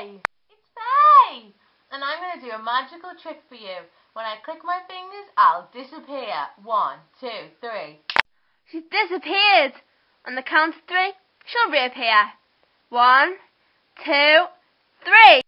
Faye! It's Faye! And I'm going to do a magical trick for you. When I click my fingers, I'll disappear. One, two, three. She's disappeared. On the count of three, she'll reappear. One, two, three.